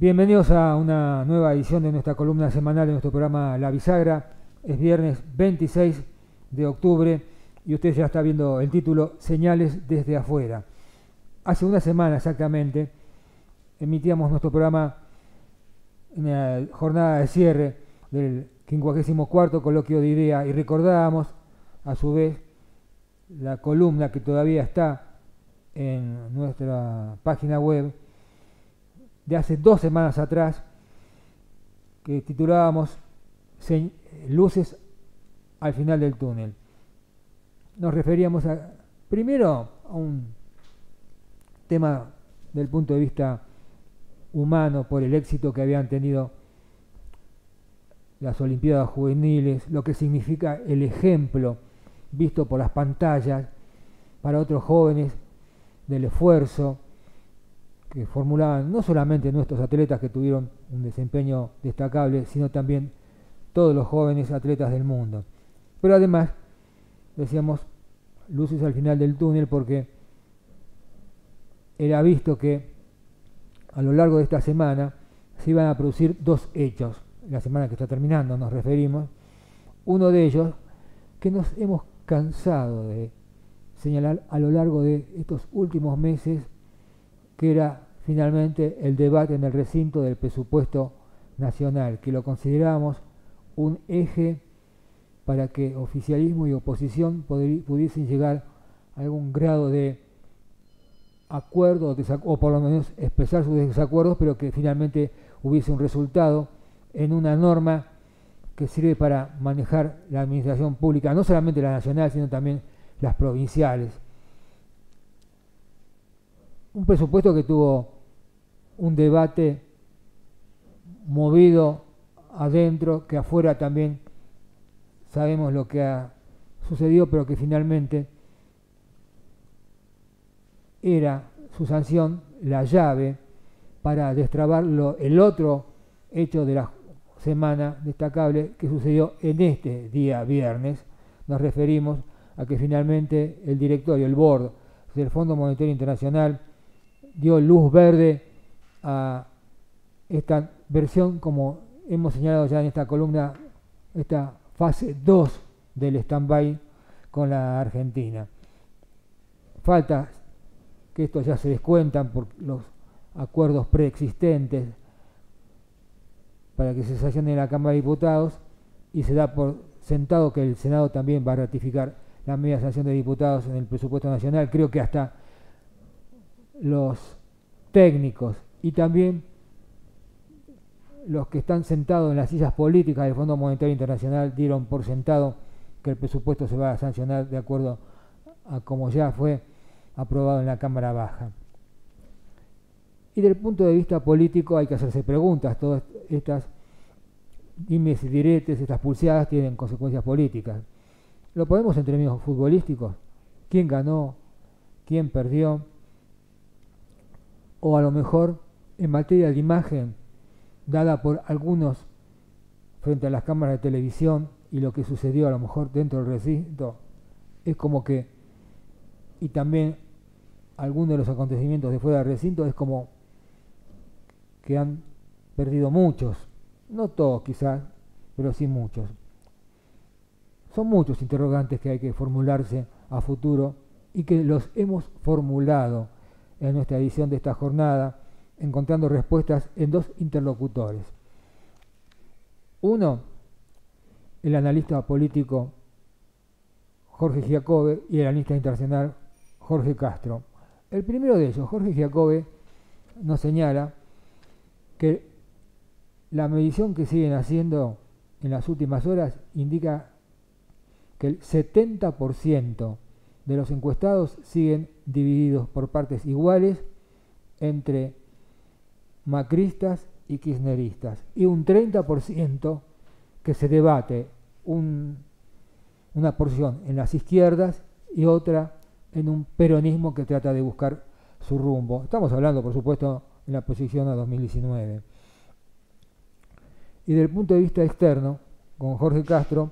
Bienvenidos a una nueva edición de nuestra columna semanal de nuestro programa La Bisagra. Es viernes 26 de octubre y usted ya está viendo el título Señales desde afuera. Hace una semana exactamente emitíamos nuestro programa en la jornada de cierre del 54 coloquio de idea y recordábamos a su vez la columna que todavía está en nuestra página web de hace dos semanas atrás que titulábamos Luces al final del túnel. Nos referíamos primero a un tema del punto de vista humano por el éxito que habían tenido las Olimpiadas Juveniles, lo que significa el ejemplo visto por las pantallas para otros jóvenes del esfuerzo que formulaban no solamente nuestros atletas que tuvieron un desempeño destacable, sino también todos los jóvenes atletas del mundo. Pero además, decíamos, luces al final del túnel porque era visto que a lo largo de esta semana se iban a producir dos hechos, la semana que está terminando nos referimos, uno de ellos que nos hemos cansado de señalar a lo largo de estos últimos meses, que era finalmente el debate en el recinto del presupuesto nacional, que lo consideramos un eje para que oficialismo y oposición pudiesen llegar a algún grado de acuerdo o por lo menos expresar sus desacuerdos, pero que finalmente hubiese un resultado en una norma que sirve para manejar la administración pública, no solamente la nacional, sino también las provinciales. Un presupuesto que tuvo un debate movido adentro, que afuera también sabemos lo que ha sucedido, pero que finalmente era su sanción la llave para destrabar el otro hecho de la semana destacable que sucedió en este día viernes. Nos referimos a que finalmente el directorio, el board del Fondo Monetario Internacional dio luz verde a esta versión, como hemos señalado ya en esta columna, esta fase 2 del stand-by con la Argentina. Falta que esto ya se descuentan por los acuerdos preexistentes para que se sancione la Cámara de Diputados y se da por sentado que el Senado también va a ratificar la media sanción de diputados en el presupuesto nacional. Creo que hasta los técnicos y también los que están sentados en las sillas políticas del Fondo Monetario Internacional dieron por sentado que el presupuesto se va a sancionar de acuerdo a como ya fue aprobado en la Cámara Baja. Y del punto de vista político hay que hacerse preguntas. Todas estas dimes y diretes, estas pulseadas tienen consecuencias políticas. ¿Lo podemos en términos futbolísticos? ¿Quién ganó? ¿Quién perdió? O a lo mejor en materia de imagen dada por algunos frente a las cámaras de televisión y lo que sucedió a lo mejor dentro del recinto, es como que, y también algunos de los acontecimientos de fuera del recinto, es como que han perdido muchos, no todos quizás, pero sí muchos. Son muchos interrogantes que hay que formularse a futuro y que los hemos formulado en nuestra edición de esta jornada, encontrando respuestas en dos interlocutores. Uno, el analista político Jorge Giacobbe y el analista internacional Jorge Castro. El primero de ellos, Jorge Giacobbe, nos señala que la medición que siguen haciendo en las últimas horas indica que el 70% de los encuestados siguen divididos por partes iguales entre macristas y kirchneristas y un 30% que se debate una porción en las izquierdas y otra en un peronismo que trata de buscar su rumbo. Estamos hablando, por supuesto, en la posición a 2019. Y desde el punto de vista externo, con Jorge Castro,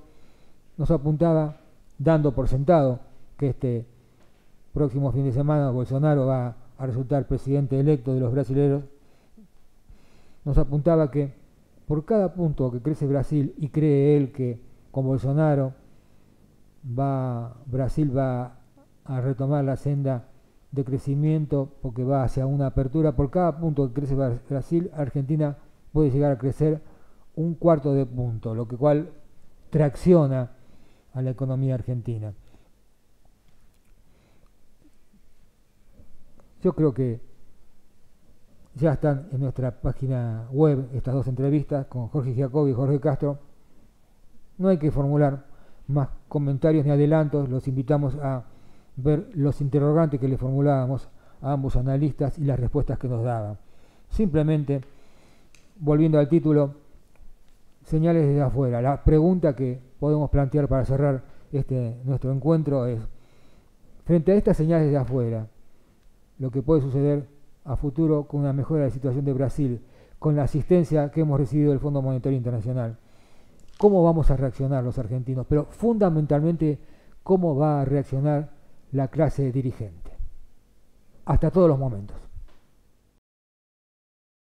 nos apuntaba, dando por sentado que este próximo fin de semana Bolsonaro va a resultar presidente electo de los brasileños, nos apuntaba que por cada punto que crece Brasil y cree él que con Bolsonaro Brasil va a retomar la senda de crecimiento porque va hacia una apertura, por cada punto que crece Brasil, Argentina puede llegar a crecer un cuarto de punto, lo que cual tracciona a la economía argentina. Yo creo que ya están en nuestra página web estas dos entrevistas con Jorge Giacobbe y Jorge Castro. No hay que formular más comentarios ni adelantos, los invitamos a ver los interrogantes que le formulábamos a ambos analistas y las respuestas que nos daban. Simplemente, volviendo al título, señales desde afuera. La pregunta que podemos plantear para cerrar este nuestro encuentro es, frente a estas señales de afuera, lo que puede suceder a futuro con una mejora de la situación de Brasil, con la asistencia que hemos recibido del Fondo Monetario Internacional, ¿cómo vamos a reaccionar los argentinos? Pero fundamentalmente, ¿cómo va a reaccionar la clase dirigente? Hasta todos los momentos.